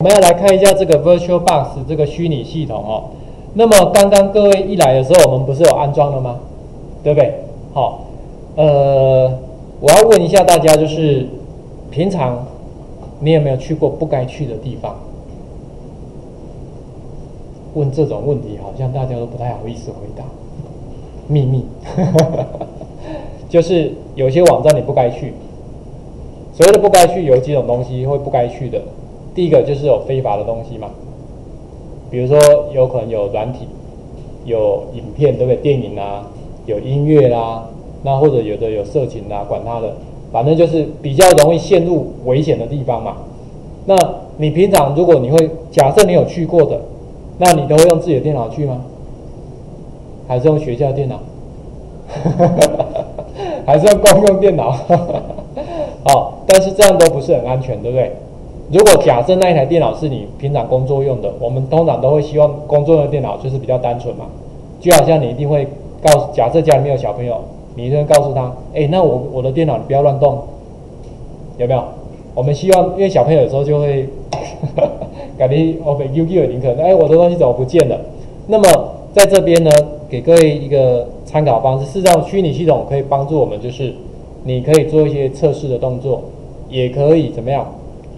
我们要来看一下这个 VirtualBox 这个虚拟系统哦。那么刚刚各位一来的时候，我们不是有安装了吗？对不对？好，呃，我要问一下大家，就是平常你有没有去过不该去的地方？问这种问题，好像大家都不太好意思回答。秘密，就是有些网站你不该去。所谓的不该去，有几种东西会不该去的。第一个就是有非法的东西嘛，比如说有可能有软体、有影片，对不对？电影啊，有音乐啦，那或者有的有色情啦，管他的，反正就是比较容易陷入危险的地方嘛。那你平常如果你会假设你有去过的，那你都会用自己的电脑去吗？还是用学校电脑？还是用公用电脑？好，但是这样都不是很安全，对不对？如果假设那一台电脑是你平常工作用的，我们通常都会希望工作用的电脑就是比较单纯嘛，就好像你一定会告诉，假设家里面有小朋友，你一定会告诉他，哎，那我我的电脑你不要乱动，有没有？我们希望，因为小朋友有时候就会，感觉哦被 U Q 林可能，哎，我的东西怎么不见了？那么在这边呢，给各位一个参考方式，事实上虚拟系统可以帮助我们，就是你可以做一些测试的动作，也可以怎么样？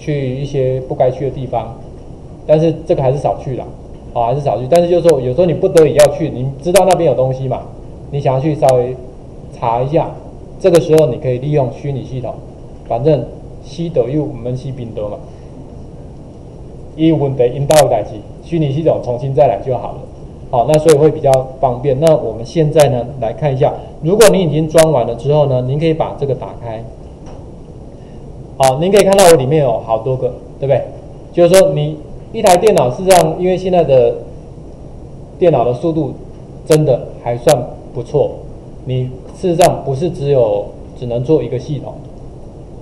去一些不该去的地方，但是这个还是少去了，啊，还是少去。但是就是说，有时候你不得已要去，你知道那边有东西嘛，你想要去稍微查一下，这个时候你可以利用虚拟系统，反正西德又我们西宾德嘛，一问题引导代替，虚拟系统重新再来就好了。好，那所以会比较方便。那我们现在呢来看一下，如果你已经装完了之后呢，您可以把这个打开。好，您可以看到我里面有好多个，对不对？就是说，你一台电脑，事实上，因为现在的电脑的速度真的还算不错。你事实上不是只有只能做一个系统，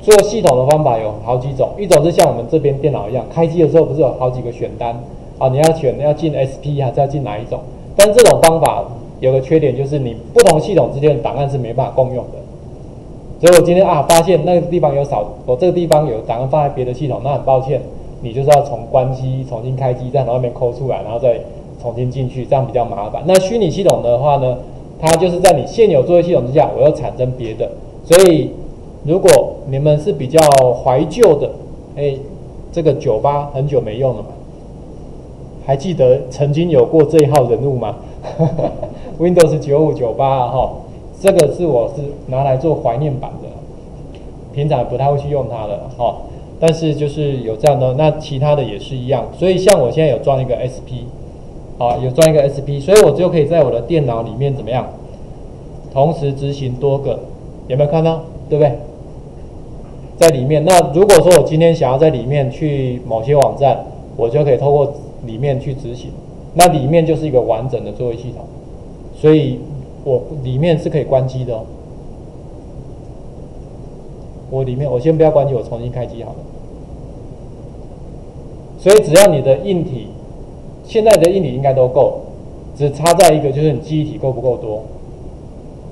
做系统的方法有好几种。一种是像我们这边电脑一样，开机的时候不是有好几个选单啊？你要选要进 SP 还是要进哪一种？但这种方法有个缺点，就是你不同系统之间的档案是没办法共用的。所以我今天啊发现那个地方有少，我这个地方有档案放在别的系统，那很抱歉，你就是要从关机、重新开机，再从外面抠出来，然后再重新进去，这样比较麻烦。那虚拟系统的话呢，它就是在你现有作业系统之下，我要产生别的。所以如果你们是比较怀旧的，哎，这个九八很久没用了嘛，还记得曾经有过这一号人物吗？Windows 九五九八哈。这个是我是拿来做怀念版的，平常不太会去用它的哈，但是就是有这样的，那其他的也是一样，所以像我现在有装一个 SP，好，有装一个 SP，所以我就可以在我的电脑里面怎么样，同时执行多个，有没有看到？对不对？在里面，那如果说我今天想要在里面去某些网站，我就可以透过里面去执行，那里面就是一个完整的作业系统，所以。我里面是可以关机的哦。我里面我先不要关机，我重新开机好了。所以只要你的硬体，现在的硬体应该都够，只差在一个就是你记忆体够不够多。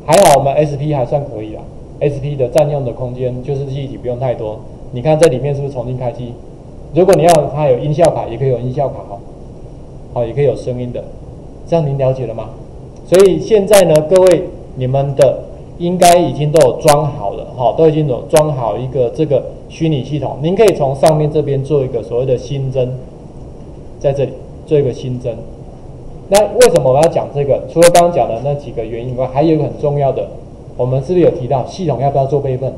还好我们 SP 还算可以啦，SP 的占用的空间就是记忆体不用太多。你看这里面是不是重新开机？如果你要它有音效卡，也可以有音效卡哦，好也可以有声音的，这样您了解了吗？所以现在呢，各位，你们的应该已经都有装好了，哈，都已经有装好一个这个虚拟系统。您可以从上面这边做一个所谓的新增，在这里做一个新增。那为什么我要讲这个？除了刚刚讲的那几个原因以外，还有一个很重要的，我们是不是有提到系统要不要做备份？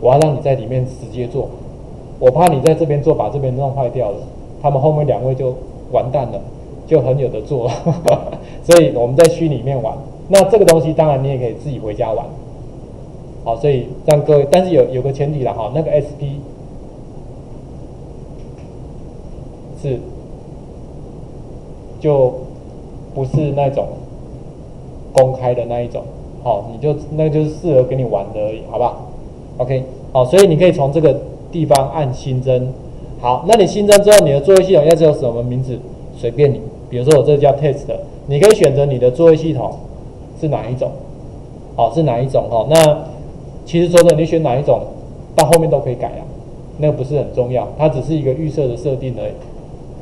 我要让你在里面直接做，我怕你在这边做把这边弄坏掉了，他们后面两位就完蛋了。就很有的做，所以我们在虚里面玩。那这个东西当然你也可以自己回家玩，好，所以让各位，但是有有个前提了哈，那个 SP 是就不是那种公开的那一种，好，你就那就是适合给你玩的而已，好不好？OK，好，所以你可以从这个地方按新增，好，那你新增之后，你的作业系统要叫什么名字？随便你。比如说我这叫 test，你可以选择你的作业系统是哪一种，好是哪一种哈？那其实说的你选哪一种，到后面都可以改啊。那个不是很重要，它只是一个预设的设定而已。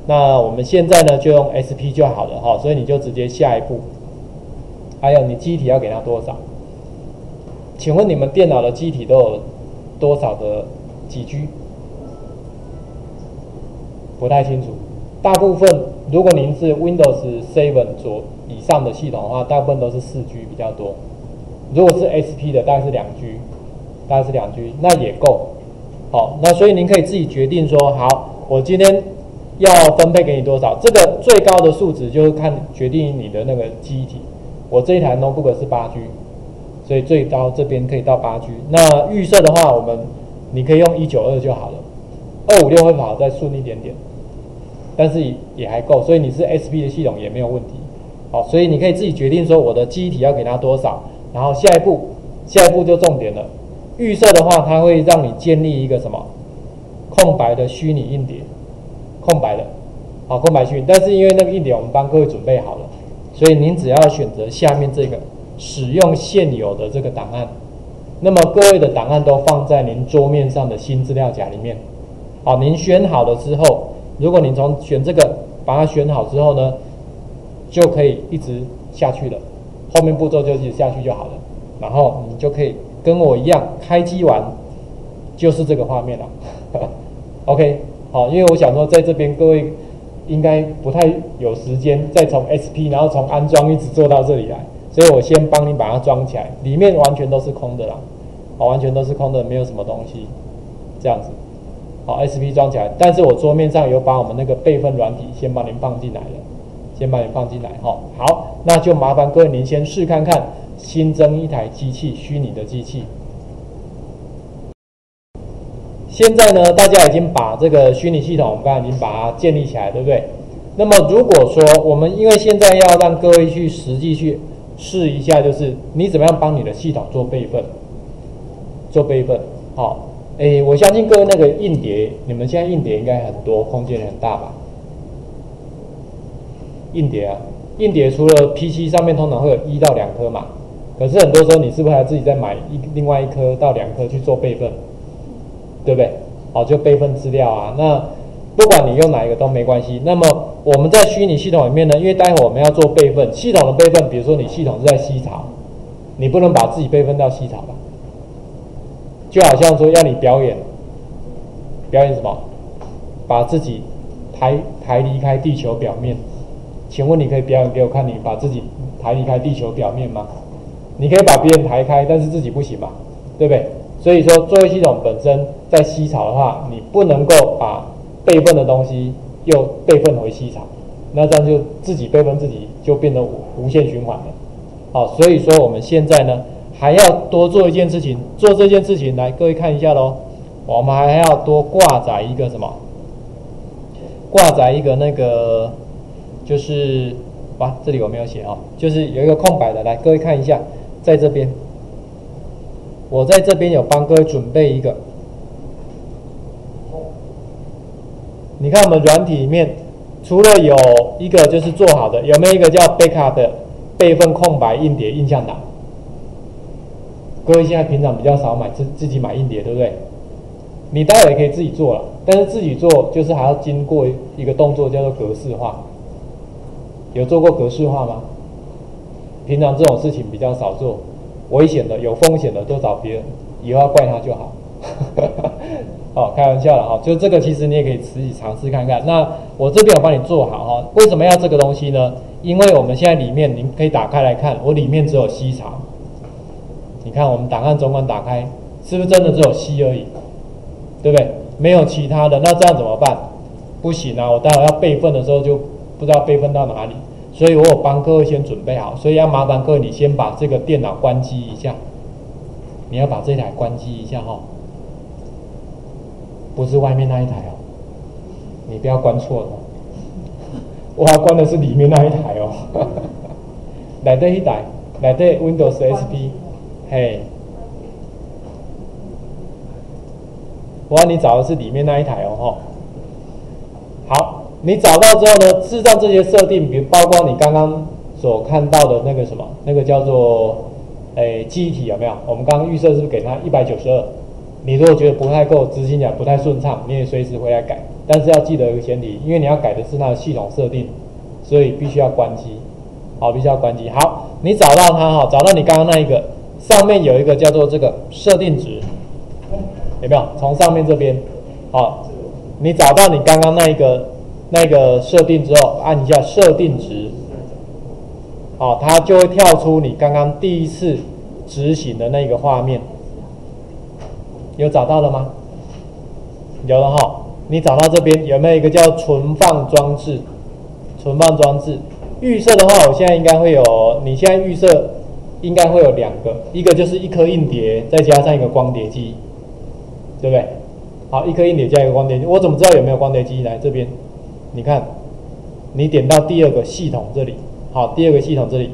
那我们现在呢就用 SP 就好了哈，所以你就直接下一步。还有你机体要给它多少？请问你们电脑的机体都有多少的几 G？不太清楚。大部分如果您是 Windows Seven 左以上的系统的话，大部分都是四 G 比较多。如果是 SP 的，大概是两 G，大概是两 G，那也够。好，那所以您可以自己决定说，好，我今天要分配给你多少？这个最高的数值就是看决定你的那个机体。我这一台 notebook 是八 G，所以最高这边可以到八 G。那预设的话，我们你可以用一九二就好了，二五六会跑再顺一点点，但是也还够。所以你是 SP 的系统也没有问题。好，所以你可以自己决定说我的机体要给它多少。然后下一步，下一步就重点了。预设的话，它会让你建立一个什么空白的虚拟硬碟，空白的，好，空白虚拟。但是因为那个硬碟我们帮各位准备好了，所以您只要选择下面这个使用现有的这个档案，那么各位的档案都放在您桌面上的新资料夹里面。好，您选好了之后，如果你从选这个把它选好之后呢，就可以一直下去了。后面步骤就一直下去就好了，然后你就可以。跟我一样，开机完就是这个画面了。OK，好，因为我想说，在这边各位应该不太有时间再从 SP，然后从安装一直做到这里来，所以我先帮你把它装起来，里面完全都是空的啦，好，完全都是空的，没有什么东西，这样子。好，SP 装起来，但是我桌面上有把我们那个备份软体先帮您放进来了，先帮你放进来哈。好，那就麻烦各位您先试看看。新增一台机器，虚拟的机器。现在呢，大家已经把这个虚拟系统，我们刚才已经把它建立起来，对不对？那么如果说我们因为现在要让各位去实际去试一下，就是你怎么样帮你的系统做备份，做备份。好，哎，我相信各位那个硬碟，你们现在硬碟应该很多，空间很大吧？硬碟啊，硬碟除了 PC 上面通常会有一到两颗嘛。可是很多时候，你是不是还要自己再买一另外一颗到两颗去做备份，对不对？好，就备份资料啊。那不管你用哪一个都没关系。那么我们在虚拟系统里面呢，因为待会我们要做备份，系统的备份，比如说你系统是在西槽，你不能把自己备份到西槽吧？就好像说要你表演，表演什么？把自己抬抬离开地球表面。请问你可以表演给我看，你把自己抬离开地球表面吗？你可以把别人抬开，但是自己不行嘛，对不对？所以说，作为系统本身在吸潮的话，你不能够把备份的东西又备份回吸潮，那这样就自己备份自己就变得无限循环了。好，所以说我们现在呢还要多做一件事情，做这件事情来各位看一下喽。我们还要多挂载一个什么？挂载一个那个就是哇，这里我没有写啊，就是有一个空白的，来各位看一下。在这边，我在这边有帮各位准备一个。你看我们软体里面，除了有一个就是做好的，有没有一个叫 backup 的备份空白硬碟印象档？各位现在平常比较少买自自己买硬碟，对不对？你待会也可以自己做了，但是自己做就是还要经过一个动作叫做格式化。有做过格式化吗？平常这种事情比较少做，危险的、有风险的都找别人，以后要怪他就好。哦，开玩笑了哈，就这个其实你也可以自己尝试看看。那我这边有帮你做好哈，为什么要这个东西呢？因为我们现在里面您可以打开来看，我里面只有西槽。你看我们档案总管打开，是不是真的只有 C 而已？对不对？没有其他的，那这样怎么办？不行啊，我待会要备份的时候就不知道备份到哪里。所以我有帮各位先准备好，所以要麻烦各位，你先把这个电脑关机一下。你要把这台关机一下哈，不是外面那一台哦，你不要关错了。我要关的是里面那一台哦。来这一台，来这 Windows SP，嘿，我让你找的是里面那一台哦，哈。好。你找到之后呢？制造，这些设定，比如包括你刚刚所看到的那个什么，那个叫做诶记忆体有没有？我们刚刚预设是不是给它一百九十二？你如果觉得不太够，执行起来不太顺畅，你也随时回来改。但是要记得一个前提，因为你要改的是它的系统设定，所以必须要关机。好，必须要关机。好，你找到它哈，找到你刚刚那一个上面有一个叫做这个设定值，有没有？从上面这边，好，你找到你刚刚那一个那个设定之后，按一下设定值，好，它就会跳出你刚刚第一次执行的那个画面。有找到了吗？有了哈，你找到这边有没有一个叫存放装置？存放装置预设的话，我现在应该会有，你现在预设应该会有两个，一个就是一颗硬碟，再加上一个光碟机，对不对？好，一颗硬碟加一个光碟机，我怎么知道有没有光碟机？来这边，你看，你点到第二个系统这里，好，第二个系统这里，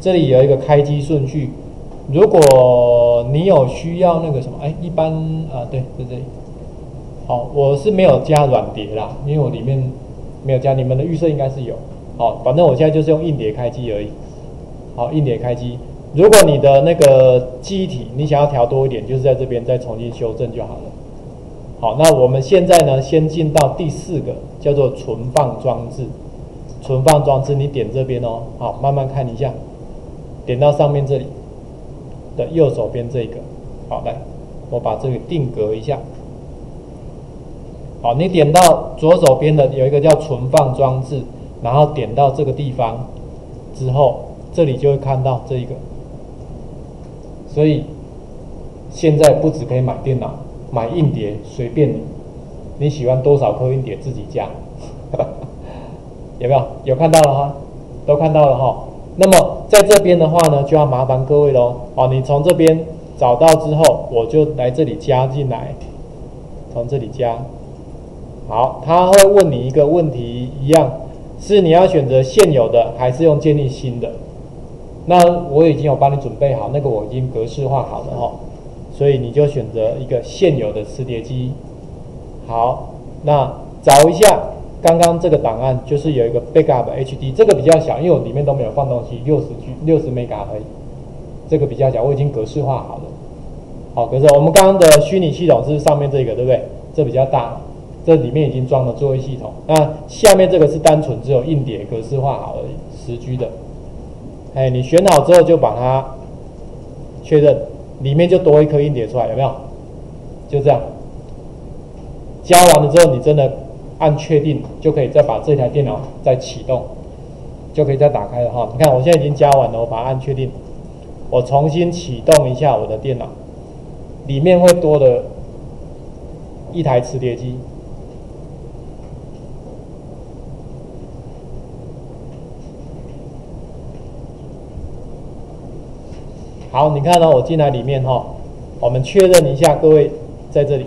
这里有一个开机顺序。如果你有需要那个什么，哎，一般啊，对，在这里。好，我是没有加软碟啦，因为我里面没有加，你们的预设应该是有。好，反正我现在就是用硬碟开机而已。好，硬碟开机。如果你的那个机体你想要调多一点，就是在这边再重新修正就好了。好，那我们现在呢，先进到第四个，叫做存放装置。存放装置，你点这边哦。好，慢慢看一下，点到上面这里。的右手边这个，好来，我把这个定格一下。好，你点到左手边的有一个叫存放装置，然后点到这个地方之后，这里就会看到这一个。所以现在不止可以买电脑，买硬碟随便你，你喜欢多少颗硬碟自己加，有没有？有看到了哈？都看到了哈？那么在这边的话呢，就要麻烦各位喽。好，你从这边找到之后，我就来这里加进来，从这里加。好，他会问你一个问题，一样是你要选择现有的，还是用建立新的？那我已经有帮你准备好，那个我已经格式化好了哈，所以你就选择一个现有的磁碟机。好，那找一下。刚刚这个档案就是有一个 backup HD，这个比较小，因为我里面都没有放东西，六十 G 六十 mega 而已。这个比较小，我已经格式化好了。好，可是我们刚刚的虚拟系统是上面这个，对不对？这比较大，这里面已经装了作业系统。那下面这个是单纯只有硬碟格式化好而已，十 G 的。哎，你选好之后就把它确认，里面就多一颗硬碟出来，有没有？就这样。加完了之后，你真的。按确定就可以再把这台电脑再启动，就可以再打开了哈。你看我现在已经加完了，我把它按确定，我重新启动一下我的电脑，里面会多的一台磁碟机。好，你看到我进来里面哈，我们确认一下，各位在这里。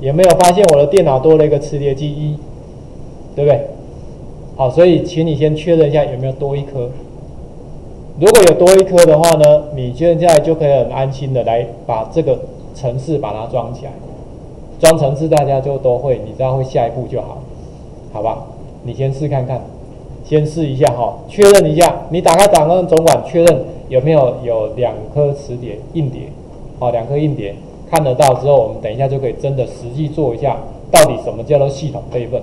有没有发现我的电脑多了一个磁碟机一，对不对？好，所以请你先确认一下有没有多一颗。如果有多一颗的话呢，你现在就可以很安心的来把这个程式把它装起来。装程式大家就都会，你知道会下一步就好，好吧？你先试看看，先试一下哈，确认一下。你打开档案总管，确认有没有有两颗磁碟硬碟，好，两颗硬碟。看得到之后，我们等一下就可以真的实际做一下，到底什么叫做系统备份。